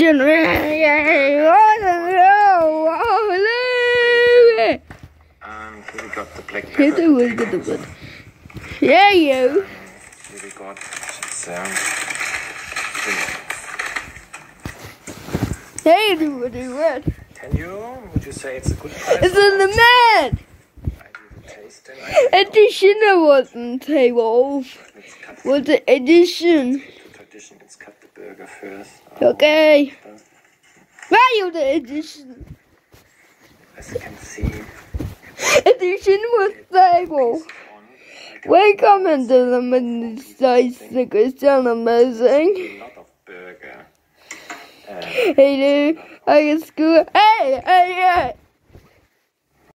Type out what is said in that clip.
And here we got the black Here pepper. the wood, get the wood. Yeah, you. Here we got some Hey, the wood, the. Can you, would you say it's a good price? It's in the man. Edition wasn't table. Was the edition? The tradition. Let's cut the burger first. Okay. Why the edition? As you can see, Edition was table. Welcome to the Ministry Christian Amazing. A lot of burger. Uh, Hey, dude. I can school. Hey, hey, hey.